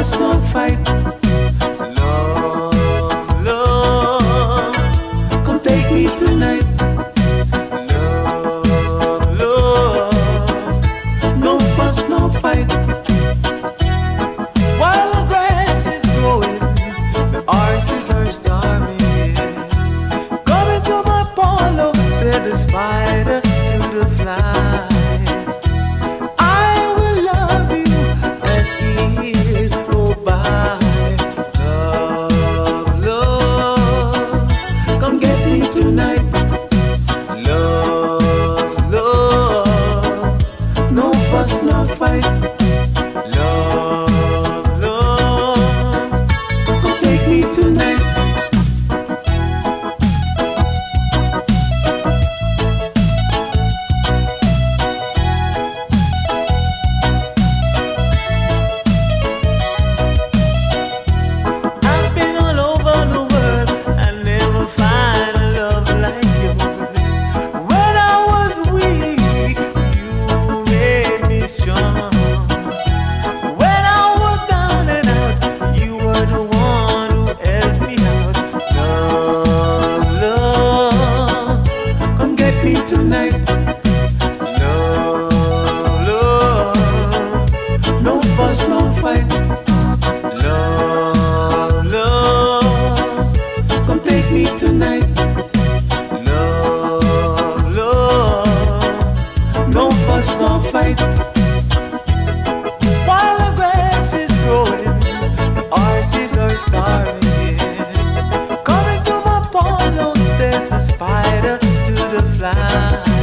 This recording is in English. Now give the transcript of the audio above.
us no fight. away. While the grass is growing, our seeds are starving. Coming to my pond, oh, says the spider to the fly.